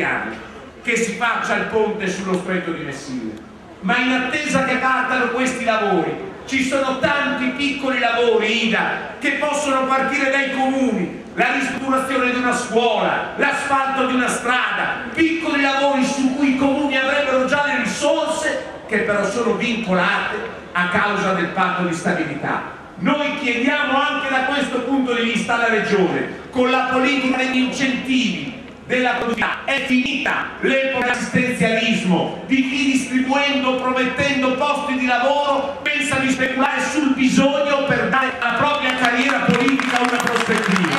chiave che si faccia il ponte sullo stretto di Messina. Ma in attesa che partano questi lavori, ci sono tanti piccoli lavori, Ida, che possono partire dai comuni, la ristrutturazione di una scuola, l'asfalto di una strada, piccoli lavori su cui i comuni avrebbero già le risorse che però sono vincolate a causa del patto di stabilità. Noi chiediamo anche da questo punto di vista alla Regione, con la politica degli incentivi, della produttività. È finita l'epoca dell'assistenzialismo, di chi distribuendo, promettendo posti di lavoro pensa di speculare sul bisogno per dare alla propria carriera politica una prospettiva.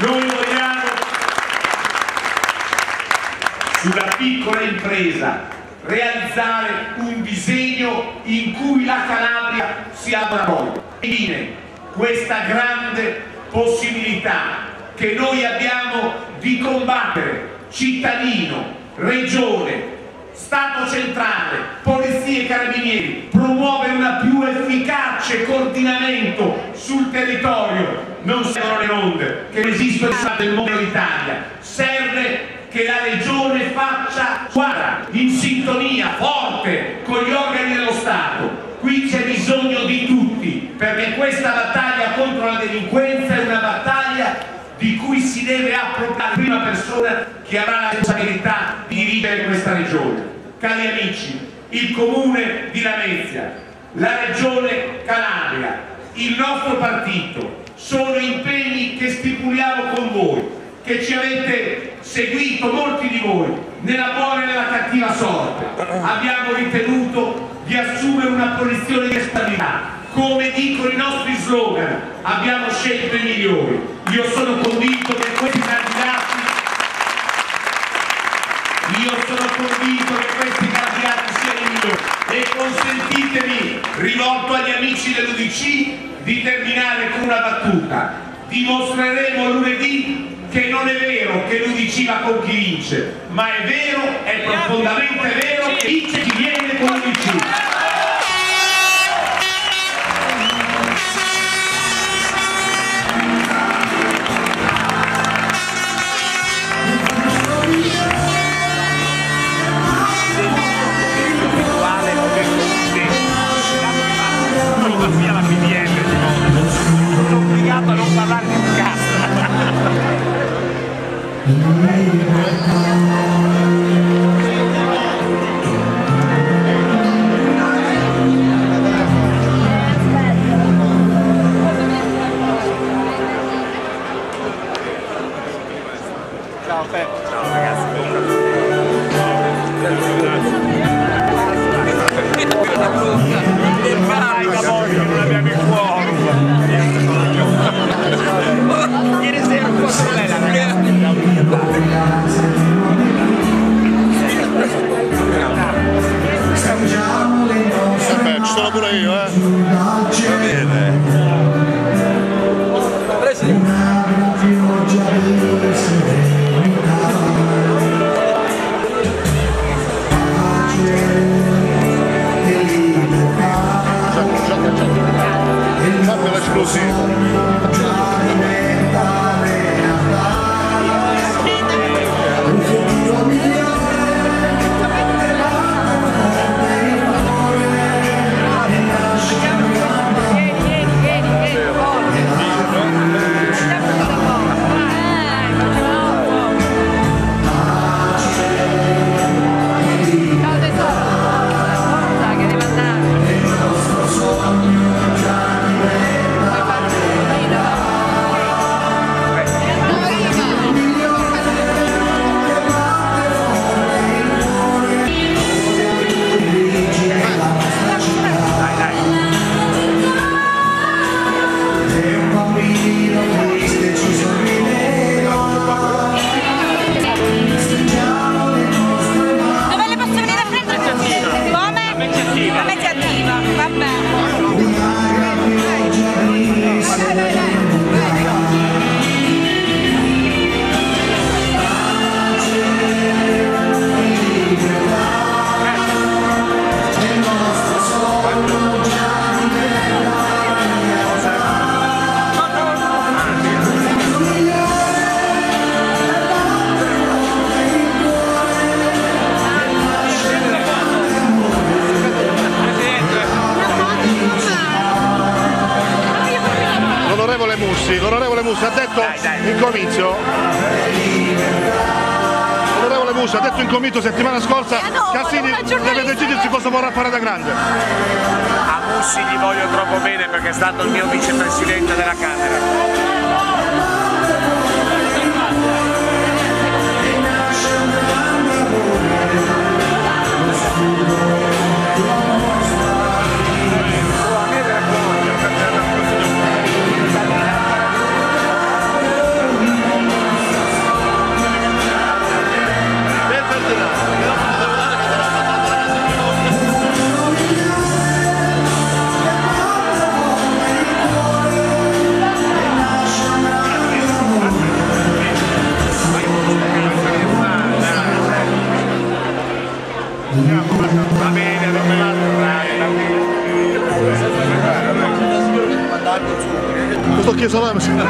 Noi vogliamo sulla piccola impresa realizzare un disegno in cui la Calabria si apra poi. Infine, questa grande possibilità che noi abbiamo di combattere cittadino, regione, Stato centrale, polizie e carabinieri, promuovere un più efficace coordinamento sul territorio. Non servono le onde che esistono nel mondo d'Italia, serve che la regione faccia squadra, in sintonia, forte con gli organi dello Stato. Qui c'è bisogno di tutti, perché questa battaglia contro la delinquenza è una battaglia di cui si deve appropriare prima persona che avrà la responsabilità di dirigere questa regione. Cari amici, il comune di Lamezia, la regione Calabria, il nostro partito sono impegni che stipuliamo con voi, che ci avete seguito molti di voi nella buona e nella cattiva sorte. Abbiamo ritenuto di assumere una posizione di stabilità come dicono i nostri slogan, abbiamo scelto i migliori. Io sono convinto che questi candidati, io sono convinto che questi candidati siano i migliori. E consentitemi, rivolto agli amici dell'UDC, di terminare con una battuta. Dimostreremo lunedì che non è vero che l'UDC va con chi vince, ma è vero, è profondamente vero che vince chi viene con l'UDC. Musa ha detto in comizio Onorevole Musa ha detto in comizio settimana scorsa Eh, no, Cassini deve decidersi cosa vorrà fare da grande. A Mussi gli voglio troppo bene perché è stato il mio vicepresidente della Camera.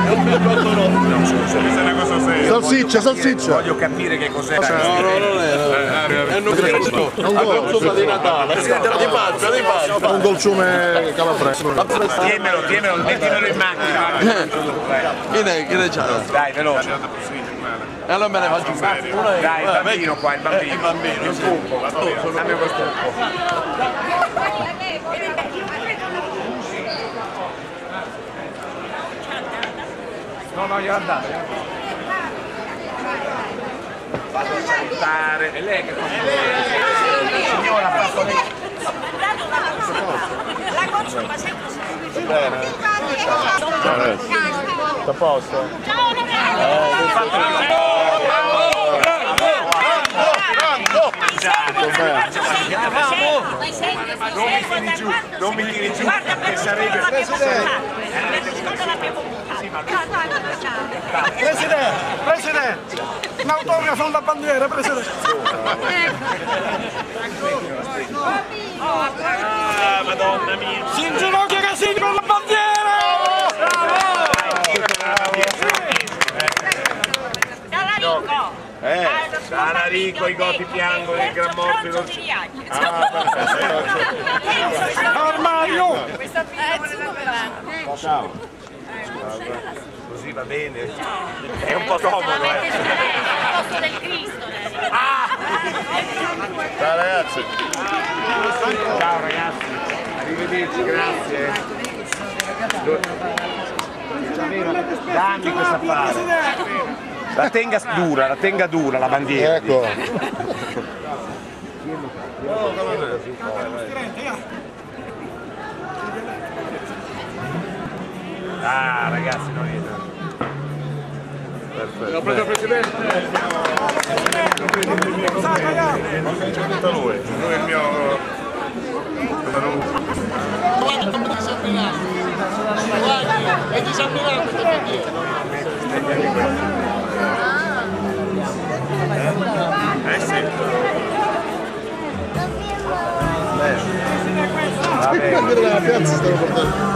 No, scusa, è una cosa seria. Salsiccia, salsiccia. Voglio capire che cos'è. È un dolce. di Natale, di Pasqua, di Pasqua. Un dolciume calabrese. Tienmelo, tienmelo, mettimelo in macchina. Chi ne, chi ne c'ha? Dai, veloce. E allora me ne faccio un e- Dai, il eh, bambino qua, il bambino. Eh, il bambino, Il sì. puppo. Dammi questo puppo. No, no, gliela date. Vado a salutare. E lei che cosa Signora, ha fatto lei. La consuma sempre A posto? Ciao ragazzi! Mi senti? Non mi tiri giù, non mi tiri giù, che sarebbe... Presidente! Presidente, Presidente, un autografo alla bandiera, Presidente. Ah, madonna mia! Si inginocchia Casini per la bandiera! Dalla Rico! Eh, Sara Rico, i goti piangono, i gran morti non ci... Armadio! Così va bene. È un po' comodo, eh. posto del Cristo. Ciao ragazzi. Ciao ragazzi, arrivederci, grazie. Dammi questa fare. La tenga dura, la tenga dura la bandiera. Ecco. Ah ragazzi, non niente. Tutta lui. Lui è il mio... Eh sì. Quelli della piazza stanno portando.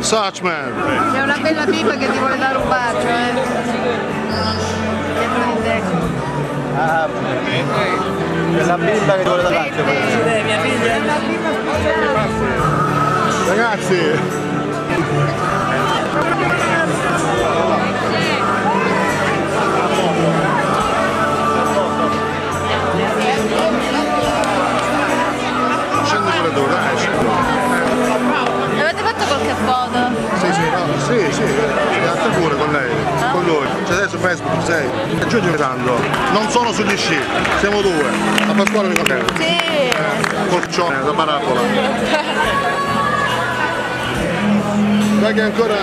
Suchman. C'è una bella bimba che ti vuole dare un bacio, eh. Dietro di te. Bimba che vuole dare Ragazzi. Ci sei, aggiungi tanto. Non sono sugli sci, siamo due. A Pasquale mi conosco. Sì. Colcione, da parabola. Dai che ancora...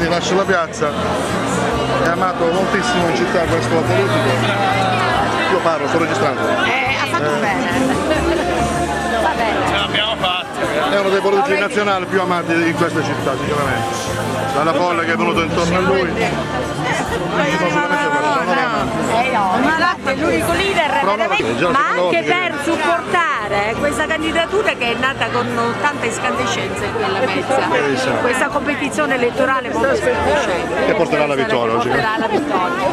verso la piazza, è amato moltissimo in città questo politico. Io parlo, sto registrando. Eh, ha fatto bene. Va bene. L'abbiamo fatta. È uno dei politici nazionali più amati in questa città, sicuramente. Dalla folla che è venuta intorno a lui. Eh no, è l'unico leader ma anche volta che- per supportare questa candidatura che è nata con tanta escandescenza in quella mezza. Bellissimo. Questa competizione elettorale molto escandescente. Che porterà alla vittoria, Porterà alla vittoria.